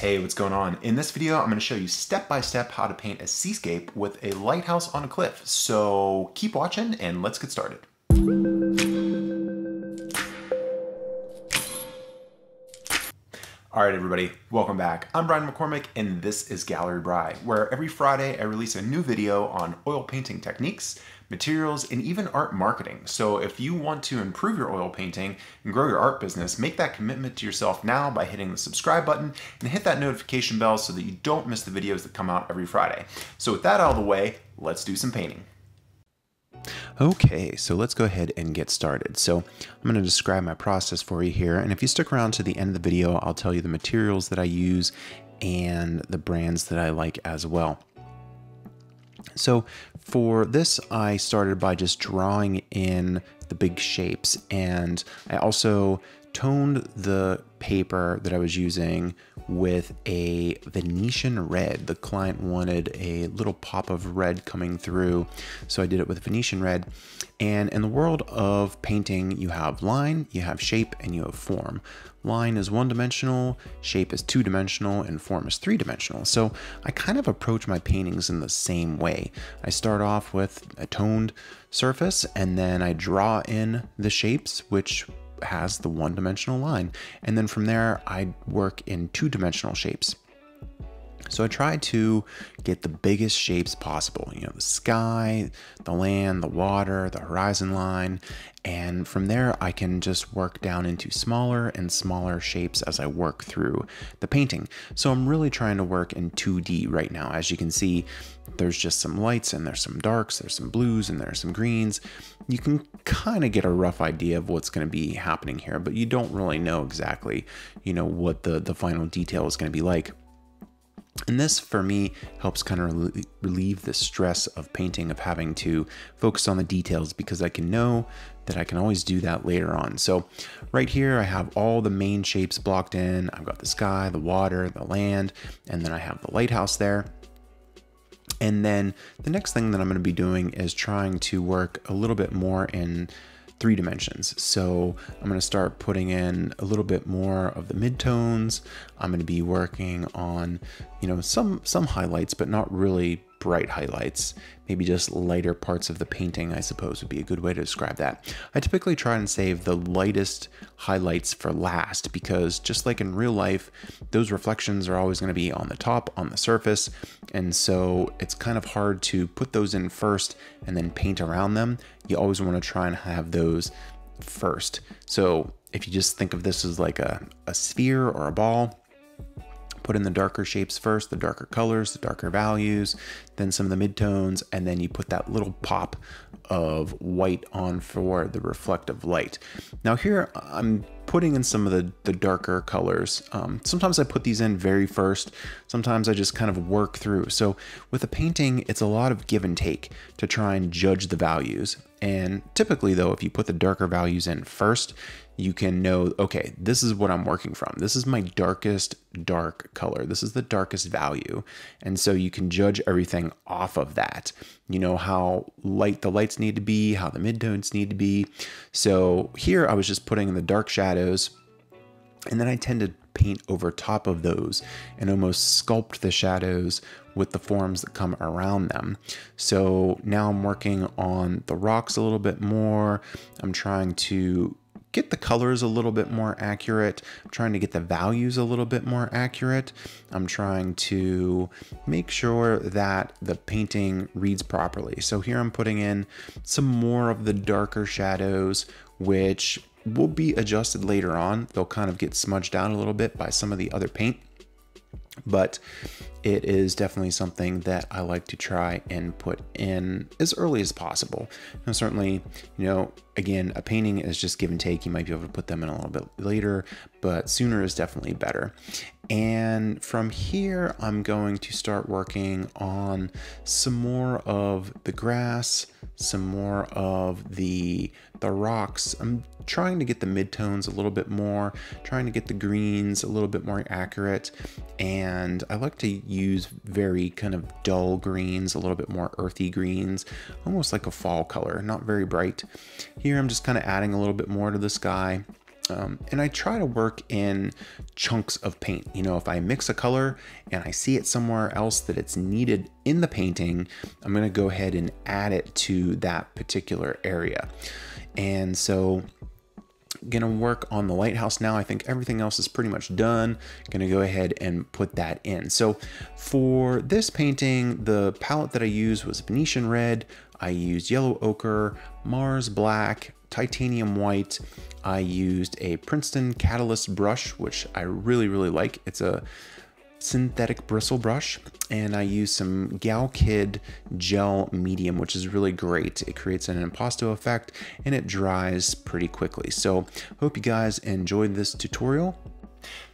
Hey, what's going on? In this video, I'm going to show you step by step how to paint a seascape with a lighthouse on a cliff. So keep watching and let's get started. All right, everybody, welcome back. I'm Bryan McCormick, and this is Gallery Bry, where every Friday I release a new video on oil painting techniques, materials, and even art marketing. So if you want to improve your oil painting and grow your art business, make that commitment to yourself now by hitting the subscribe button and hit that notification bell so that you don't miss the videos that come out every Friday. So with that out of the way, let's do some painting. Okay, so let's go ahead and get started. So I'm going to describe my process for you here, and if you stick around to the end of the video, I'll tell you the materials that I use and the brands that I like as well. So for this, I started by just drawing in the big shapes, and I also toned the paper that I was using with a Venetian red. The client wanted a little pop of red coming through, so I did it with Venetian red. And in the world of painting, you have line, you have shape, and you have form. Line is one dimensional, shape is two dimensional, and form is three dimensional. So I kind of approach my paintings in the same way. I start off with a toned surface, and then I draw in the shapes, which has the one dimensional line. And then from there, I work in two dimensional shapes. So I try to get the biggest shapes possible, you know, the sky, the land, the water, the horizon line, and from there I can just work down into smaller and smaller shapes as I work through the painting. So I'm really trying to work in 2D right now. As you can see, there's just some lights and there's some darks, there's some blues and there's some greens. You can kind of get a rough idea of what's going to be happening here, but you don't really know exactly, you know, what the, the final detail is going to be like. And this, for me, helps kind of relieve the stress of painting, of having to focus on the details because I can know that I can always do that later on. So right here, I have all the main shapes blocked in. I've got the sky, the water, the land, and then I have the lighthouse there. And then the next thing that I'm going to be doing is trying to work a little bit more in three dimensions. So I'm going to start putting in a little bit more of the midtones. I'm going to be working on, you know, some some highlights, but not really bright highlights, maybe just lighter parts of the painting, I suppose would be a good way to describe that. I typically try and save the lightest highlights for last because just like in real life, those reflections are always going to be on the top, on the surface, and so it's kind of hard to put those in first and then paint around them. You always want to try and have those first. So if you just think of this as like a, a sphere or a ball, put in the darker shapes first, the darker colors, the darker values, then some of the midtones, and then you put that little pop of white on for the reflective light. Now here I'm putting in some of the, the darker colors. Um, sometimes I put these in very first, sometimes I just kind of work through. So with a painting, it's a lot of give and take to try and judge the values. And typically though, if you put the darker values in first, you can know, okay, this is what I'm working from. This is my darkest dark color. This is the darkest value. And so you can judge everything off of that. You know how light the lights need to be, how the midtones need to be. So here I was just putting in the dark shadows and then I tend to paint over top of those and almost sculpt the shadows with the forms that come around them. So now I'm working on the rocks a little bit more. I'm trying to get the colors a little bit more accurate. I'm trying to get the values a little bit more accurate. I'm trying to make sure that the painting reads properly. So here I'm putting in some more of the darker shadows, which will be adjusted later on. They'll kind of get smudged out a little bit by some of the other paint but it is definitely something that I like to try and put in as early as possible. And certainly, you know, again, a painting is just give and take. You might be able to put them in a little bit later, but sooner is definitely better. And from here, I'm going to start working on some more of the grass, some more of the, the rocks. I'm trying to get the midtones a little bit more, trying to get the greens a little bit more accurate. And I like to use very kind of dull greens, a little bit more earthy greens, almost like a fall color, not very bright. Here I'm just kind of adding a little bit more to the sky Um, and I try to work in chunks of paint. You know, if I mix a color and I see it somewhere else that it's needed in the painting, I'm gonna go ahead and add it to that particular area. And so gonna work on the lighthouse now. I think everything else is pretty much done. Gonna go ahead and put that in. So for this painting, the palette that I used was Venetian red. I used yellow ochre, Mars black, titanium white. I used a Princeton Catalyst brush, which I really, really like. It's a synthetic bristle brush and I use some Galkyd gel medium which is really great. It creates an impasto effect and it dries pretty quickly. So hope you guys enjoyed this tutorial.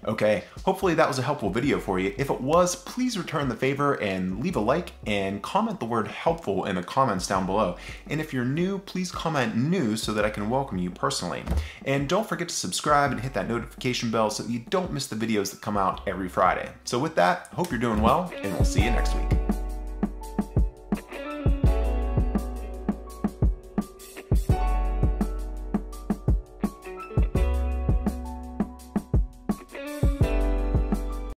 Okay, hopefully that was a helpful video for you. If it was, please return the favor and leave a like and comment the word helpful in the comments down below. And if you're new, please comment new so that I can welcome you personally. And don't forget to subscribe and hit that notification bell so you don't miss the videos that come out every Friday. So with that, hope you're doing well and we'll see you next week.